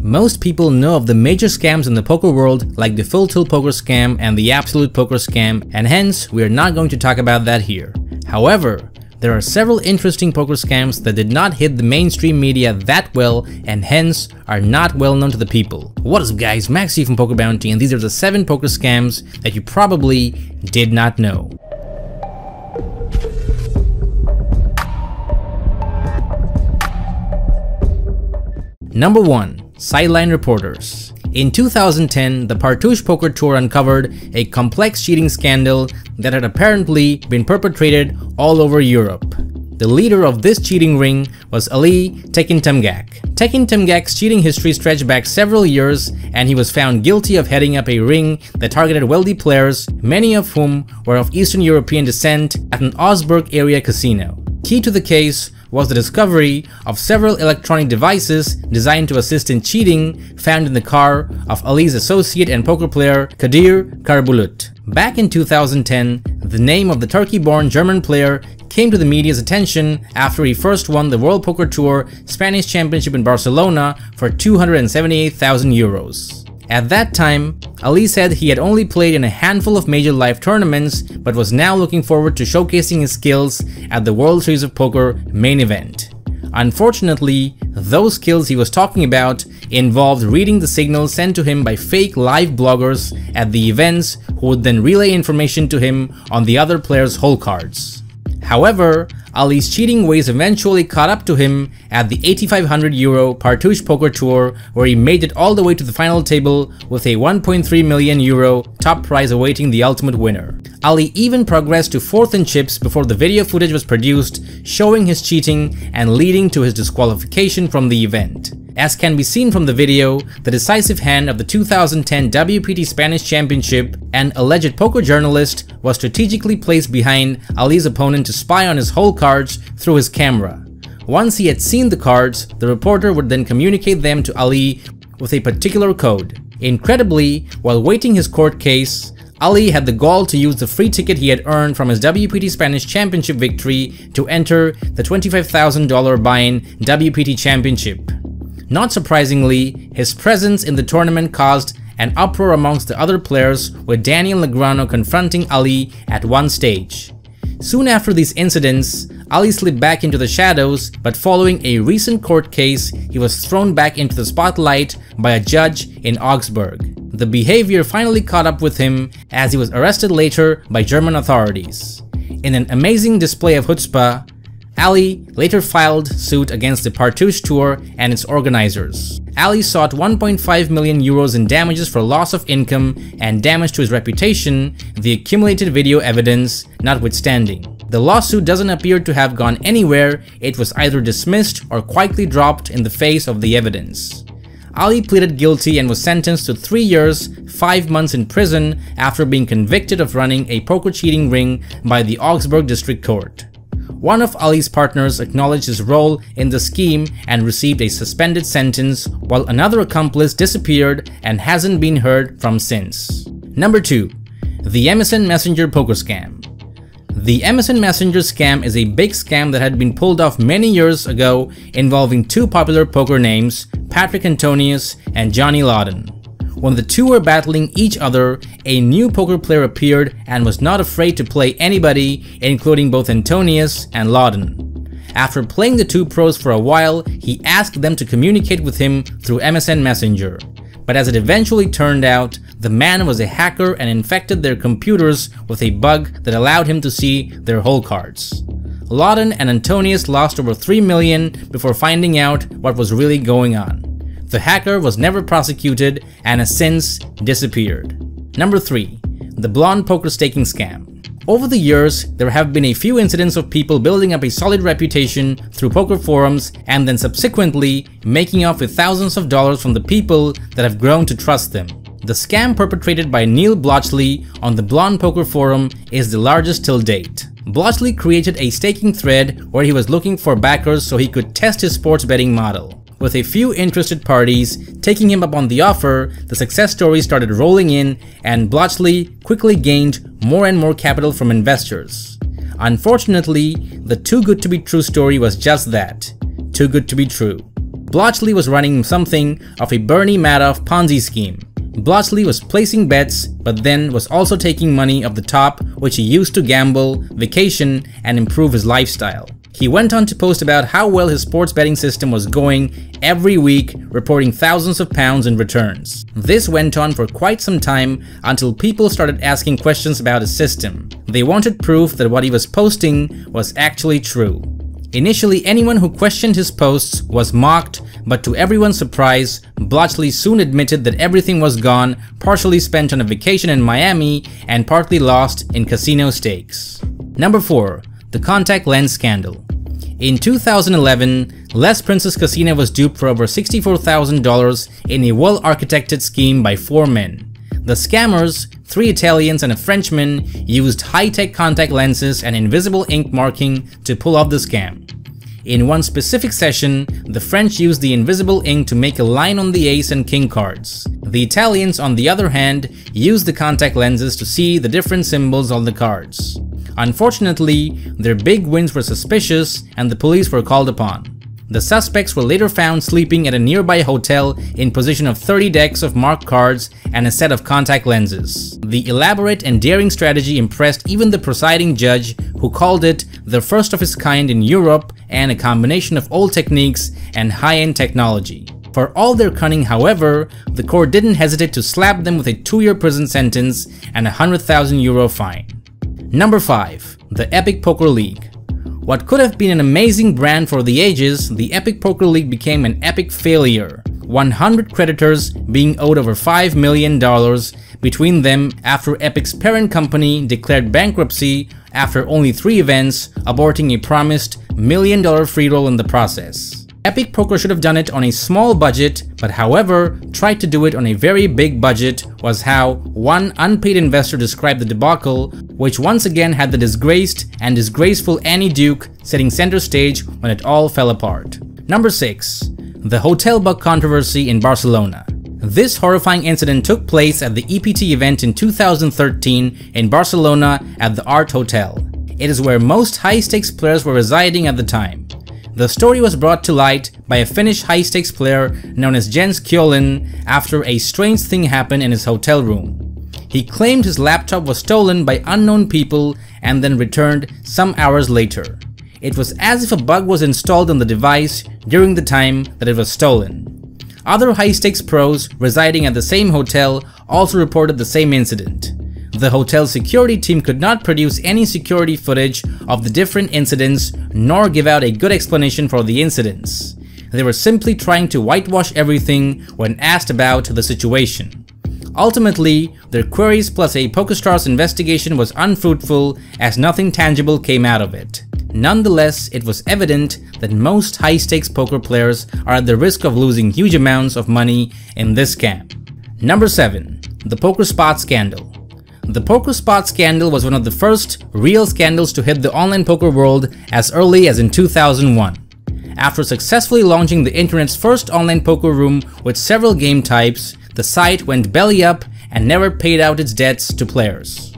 Most people know of the major scams in the poker world like the Full Tilt Poker scam and the Absolute Poker scam and hence we are not going to talk about that here. However, there are several interesting poker scams that did not hit the mainstream media that well and hence are not well known to the people. What is up guys, Maxi from Poker Bounty and these are the 7 poker scams that you probably did not know. Number 1. Sideline Reporters in 2010, the Partouche Poker Tour uncovered a complex cheating scandal that had apparently been perpetrated all over Europe. The leader of this cheating ring was Ali Tekintamgac. Tekintamgac's cheating history stretched back several years and he was found guilty of heading up a ring that targeted wealthy players, many of whom were of Eastern European descent at an Augsburg area casino. Key to the case was the discovery of several electronic devices designed to assist in cheating found in the car of Ali's associate and poker player Kadir Karabulut. Back in 2010, the name of the Turkey-born German player came to the media's attention after he first won the World Poker Tour Spanish Championship in Barcelona for 278,000 euros. At that time, Ali said he had only played in a handful of major live tournaments but was now looking forward to showcasing his skills at the World Series of Poker main event. Unfortunately, those skills he was talking about involved reading the signals sent to him by fake live bloggers at the events who would then relay information to him on the other players' hole cards. However, Ali's cheating ways eventually caught up to him at the 8500 euro Partouche Poker Tour where he made it all the way to the final table with a 1.3 million euro top prize awaiting the ultimate winner. Ali even progressed to 4th in chips before the video footage was produced showing his cheating and leading to his disqualification from the event. As can be seen from the video, the decisive hand of the 2010 WPT Spanish Championship and alleged poker journalist was strategically placed behind Ali's opponent to spy on his hole cards through his camera. Once he had seen the cards, the reporter would then communicate them to Ali with a particular code. Incredibly, while waiting his court case, Ali had the gall to use the free ticket he had earned from his WPT Spanish Championship victory to enter the $25,000 buy-in WPT Championship. Not surprisingly, his presence in the tournament caused an uproar amongst the other players with Daniel Negreanu confronting Ali at one stage. Soon after these incidents, Ali slipped back into the shadows, but following a recent court case, he was thrown back into the spotlight by a judge in Augsburg. The behavior finally caught up with him as he was arrested later by German authorities. In an amazing display of chutzpah, Ali later filed suit against the Partouche Tour and its organizers. Ali sought 1.5 million euros in damages for loss of income and damage to his reputation, the accumulated video evidence notwithstanding. The lawsuit doesn't appear to have gone anywhere, it was either dismissed or quietly dropped in the face of the evidence. Ali pleaded guilty and was sentenced to 3 years, 5 months in prison after being convicted of running a poker cheating ring by the Augsburg District Court. One of Ali's partners acknowledged his role in the scheme and received a suspended sentence, while another accomplice disappeared and hasn't been heard from since. Number 2. The MSN Messenger Poker Scam The MSN Messenger scam is a big scam that had been pulled off many years ago involving two popular poker names, Patrik Antonius and Johnny Lodden. When the two were battling each other, a new poker player appeared and was not afraid to play anybody, including both Antonius and Lodden. After playing the two pros for a while, he asked them to communicate with him through MSN Messenger. But as it eventually turned out, the man was a hacker and infected their computers with a bug that allowed him to see their hole cards. Lodden and Antonius lost over 3 million before finding out what was really going on. The hacker was never prosecuted and has since disappeared. Number 3. The Blonde Poker Staking Scam over the years, there have been a few incidents of people building up a solid reputation through poker forums and then subsequently making off with thousands of dollars from the people that have grown to trust them. The scam perpetrated by Neil Blotchley on the Blonde Poker Forum is the largest till date. Blotchley created a staking thread where he was looking for backers so he could test his sports betting model. With a few interested parties taking him up on the offer, the success stories started rolling in and Blotchley quickly gained more and more capital from investors. Unfortunately, the too good to be true story was just that, too good to be true. Blotchley was running something of a Bernie Madoff Ponzi scheme. Blotchley was placing bets, but then was also taking money off the top which he used to gamble, vacation, and improve his lifestyle. He went on to post about how well his sports betting system was going every week, reporting thousands of pounds in returns. This went on for quite some time until people started asking questions about his system. They wanted proof that what he was posting was actually true. Initially, anyone who questioned his posts was mocked, but to everyone's surprise, Blotchley soon admitted that everything was gone, partially spent on a vacation in Miami and partly lost in casino stakes. Number 4. The Contact Lens Scandal in 2011, Les Princes Casino was duped for over $64,000 in a well-architected scheme by four men. The scammers, three Italians and a Frenchman, used high-tech contact lenses and invisible ink marking to pull off the scam. In one specific session, the French used the invisible ink to make a line on the ace and king cards. The Italians, on the other hand, used the contact lenses to see the different symbols on the cards. Unfortunately, their big wins were suspicious and the police were called upon. The suspects were later found sleeping at a nearby hotel in possession of 30 decks of marked cards and a set of contact lenses. The elaborate and daring strategy impressed even the presiding judge who called it the first of its kind in Europe and a combination of old techniques and high-end technology. For all their cunning, however, the court didn't hesitate to slap them with a two-year prison sentence and a 100,000 euro fine. Number 5. The Epic Poker League What could have been an amazing brand for the ages, the Epic Poker League became an epic failure. 100 creditors being owed over $5 million between them after Epic's parent company declared bankruptcy after only three events, aborting a promised million dollar free roll in the process. Epic Poker should have done it on a small budget, but however, tried to do it on a very big budget was how one unpaid investor described the debacle, which once again had the disgraced and disgraceful Annie Duke sitting center stage when it all fell apart. Number 6. The Hotel Bug Controversy in Barcelona this horrifying incident took place at the EPT event in 2013 in Barcelona at the Art Hotel. It is where most high-stakes players were residing at the time. The story was brought to light by a Finnish high-stakes player known as Jens Kyllönen after a strange thing happened in his hotel room. He claimed his laptop was stolen by unknown people and then returned some hours later. It was as if a bug was installed on the device during the time that it was stolen. Other high-stakes pros residing at the same hotel also reported the same incident. The hotel security team could not produce any security footage of the different incidents nor give out a good explanation for the incidents. They were simply trying to whitewash everything when asked about the situation. Ultimately, their queries plus a PokerStars investigation was unfruitful as nothing tangible came out of it. Nonetheless, it was evident that most high-stakes poker players are at the risk of losing huge amounts of money in this scam. Number 7. The PokerSpot Scandal the PokerSpot scandal was one of the first real scandals to hit the online poker world as early as in 2001. After successfully launching the internet's first online poker room with several game types, the site went belly up and never paid out its debts to players.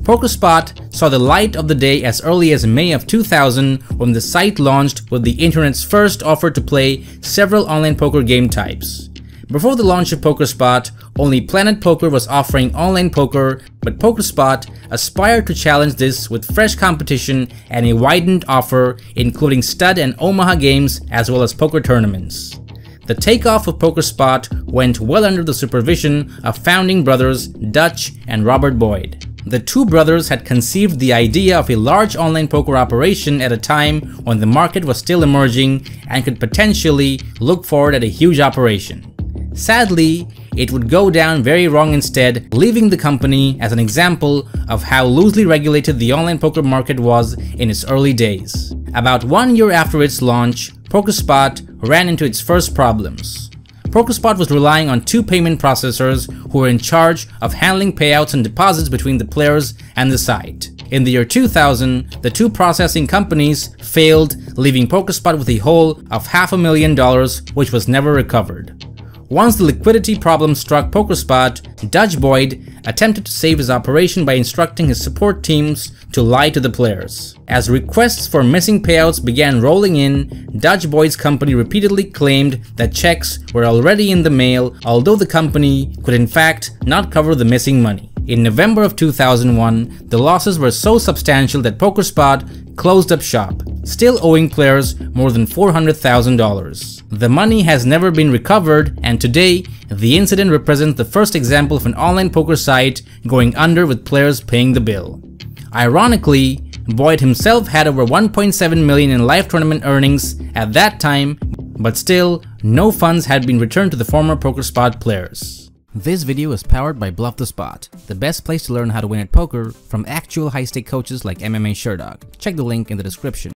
PokerSpot saw the light of the day as early as May of 2000 when the site launched with the internet's first offer to play several online poker game types. Before the launch of PokerSpot, only Planet Poker was offering online poker, but PokerSpot aspired to challenge this with fresh competition and a widened offer, including stud and Omaha games as well as poker tournaments. The takeoff of PokerSpot went well under the supervision of founding brothers Dutch and Robert Boyd. The two brothers had conceived the idea of a large online poker operation at a time when the market was still emerging and could potentially look forward at a huge operation. Sadly, it would go down very wrong instead, leaving the company as an example of how loosely regulated the online poker market was in its early days. About one year after its launch, PokerSpot ran into its first problems. PokerSpot was relying on two payment processors who were in charge of handling payouts and deposits between the players and the site. In the year 2000, the two processing companies failed, leaving PokerSpot with a hole of half a million dollars which was never recovered. Once the liquidity problem struck PokerSpot, Dutch Boyd attempted to save his operation by instructing his support teams to lie to the players. As requests for missing payouts began rolling in, Dutch Boyd's company repeatedly claimed that checks were already in the mail, although the company could in fact not cover the missing money. In November of 2001, the losses were so substantial that PokerSpot closed up shop, still owing players more than $400,000. The money has never been recovered and today, the incident represents the first example of an online poker site going under with players paying the bill. Ironically, Boyd himself had over 1.7 million in live tournament earnings at that time, but still, no funds had been returned to the former PokerSpot players. This video is powered by Bluff the Spot, the best place to learn how to win at poker from actual high-stake coaches like MMA Sherdog. Check the link in the description.